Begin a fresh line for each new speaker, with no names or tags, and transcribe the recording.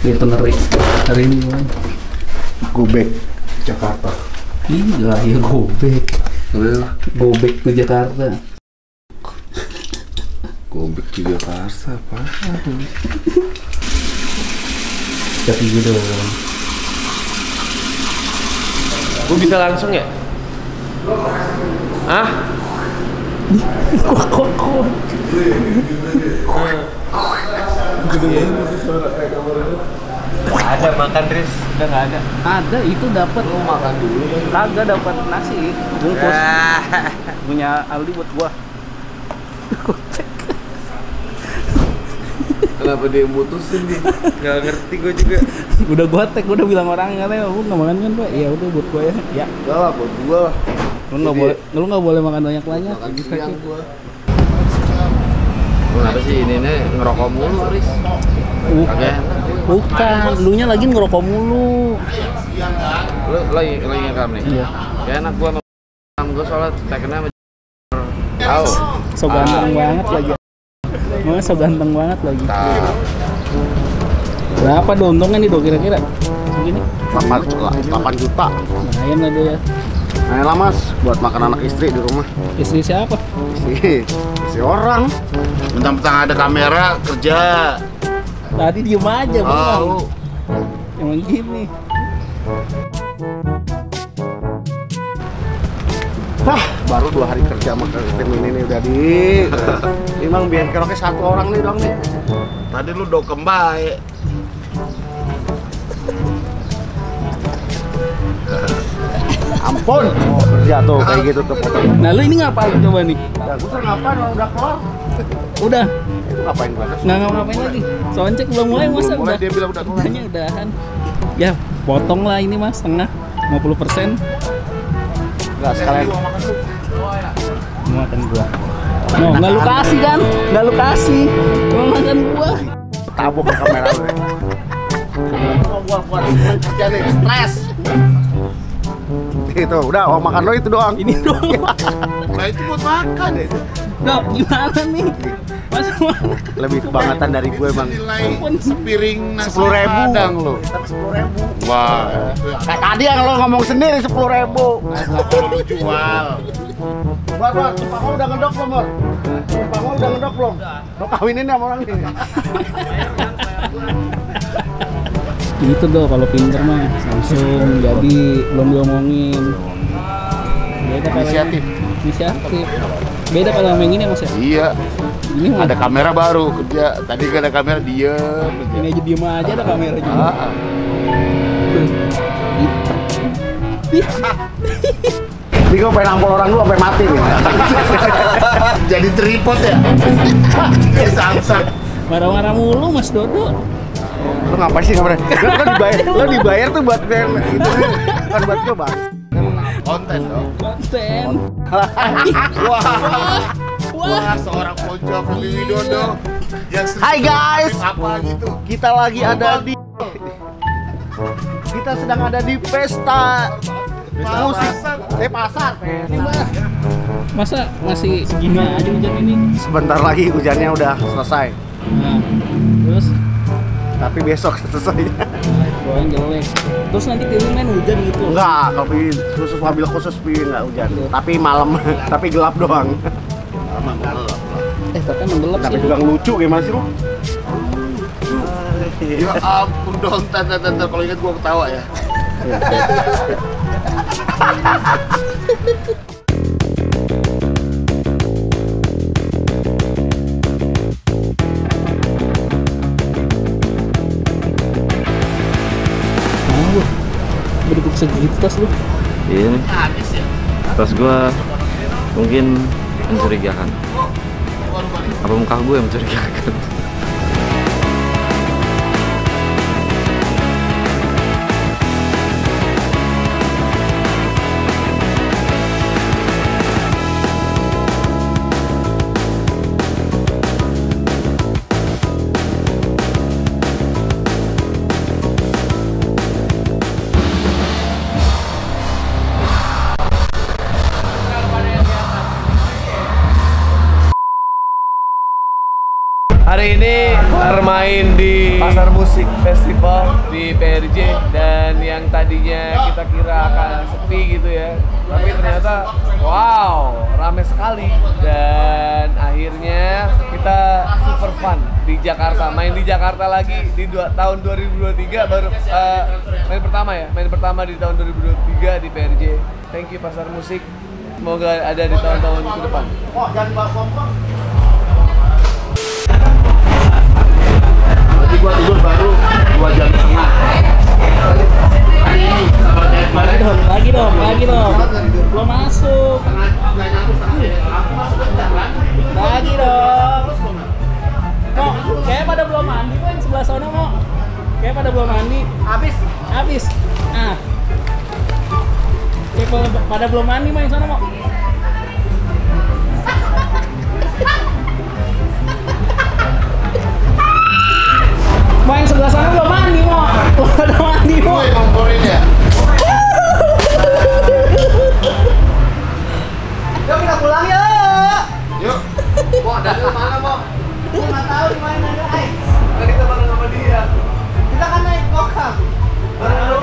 Itu ngeri. Hari ini gimana?
Gobek Jakarta.
Iya, ya gobek. Gobek ke Jakarta.
Gobek di Jakarta apa?
Tapi gitu.
Gue bisa langsung ya? Hah?
Kok kok kok.
Gak ada makan Riz, udah gak ada.
Ada itu dapat
Lu makan dulu
kagak dapat nasi bungkus punya Aldi buat gua.
Kenapa dia mutusin nih? Gak ngerti gue juga.
udah gua tag gua udah bilang orang katanya lu nggak makan kan pak ya udah buat gua ya ya
Enggak lah, buat gua lah.
lu nggak boleh lu nggak boleh makan banyak banyak
Makan
lagi
siang gua.
Kenapa sih ini nih ngerokok mulu Riz?
Uh,
Kagak
bukan. Lu nya lagi ngerokok mulu.
Lu lagi lagi ngerekam nih?
Iya.
Gak enak gue sama gue soalnya tekennya sama Tahu.
so ganteng banget lagi. Makanya so ganteng banget lagi. Berapa do untungnya nih do kira-kira? Segini.
8, 8 juta.
lumayan lah do ya
Nah lah mas, buat makan anak istri di rumah.
istri siapa
Istri, istri orang. Mentang-mentang ada kamera kerja.
tadi diem aja bang
Oh,
emang gini
Hah, baru dua hari kerja sama tim ini nih udah di. Emang biar keroknya satu orang nih dong nih. Tadi lu do kembali. Ampun, oh, kerja tuh kayak gitu tuh foto.
nah lu ini ngapain coba nih
Ya, gua tuh ngapain udah kelar?
udah
Itu ngapain gua?
nggak ngapa-ngapain lagi soundcheck belum mulai
Belum
masa
mulai,
udah
dia bilang udah kelar.
Udahnya udahan ya potong lah ini mas setengah 50 persen
Enggak sekalian.
mau makan gua no nggak lu kasih kan nggak lu kasih mau makan gua
Tabok ke kamera lu. ya. Gua gua buat kerja nih, stres. Itu, udah, oh makan lo itu doang.
ini dong
Nah itu buat makan ya.
Dok, gimana nih mas
Lebih kebangetan dari gue bang.
nilai sepiring nasi
Sepuluh ribu.
padang lo
Sepuluh ribu.
wah
Kayak tadi yang lo ngomong sendiri sepuluh ribu.
lu jual
Buat buat, Pak udah ngedok belum Mor? Pak udah ngedok belum? Lo kawinin sama orang ini.
Itu dong kalau pinter mah langsung jadi belum diomongin. Beda kalau
Inisiatif.
inisiatif. Beda kalau yang ini mas ya?
Iya.
Ini mah
ada kamera baru kerja. Tadi gak ada kamera diem
ini aja diem aja ada kamera juga.
Ah, ah.
Ini gue pengen nampol orang dulu sampai mati nih.
jadi tripod ya? Samsat
marah-marah mulu mas Dodo
Lo ngapain sih ngapain? Lo, lo dibayar, lo dibayar tuh buat yang itu. Bukan buat gue bang.
konten dong.
Konten.
Wah.
Wah.
Seorang pojok Widodo yang sering
Hai, guys.
apa gitu
Kita lagi ada di kita sedang ada di pesta musik eh pasar
masa masih segini aja hujan ini?
Sebentar lagi hujannya udah selesai.
Nah
tapi besok selesai.
Jelek terus nanti pilih main hujan gitu?
Enggak kalau pilih khusus mobil khusus pilih enggak hujan. Tapi malam tapi gelap doang.
Eh tapi emang gelap
tapi
sih.
juga ngelucu gimana sih lu?
Ya ampun dong. Tante tante kalau ingat gua ketawa ya
segitu tas lu
Ini tas gua mungkin mencurigakan. Apa muka gue yang mencurigakan?
Hari ini bermain di
Pasar Musik Festival. di PRJ dan yang tadinya kita kira akan sepi gitu ya. Tapi ternyata wow rame sekali. Dan akhirnya kita super fun di Jakarta. Main di Jakarta lagi di dua, tahun 2023 baru eh, main pertama ya? Main pertama di tahun 2023 di PRJ thank you Pasar Musik. Semoga ada di tahun-tahun ke depan
gua tidur baru dua jam setengah.
Lagi dong, lagi dong, lagi dong. Belum masuk. Lagi dong. Kok kayak pada belum mandi kok yang sebelah sana mau. Kayak pada belum mandi. Habis. Habis. Ah. Kayak pada- belum mandi yang sana. Mau
Dari mana mau?
Gua nggak tahu di mana ay.
Kan kita bareng sama dia
Kita kan naik kokang.
bareng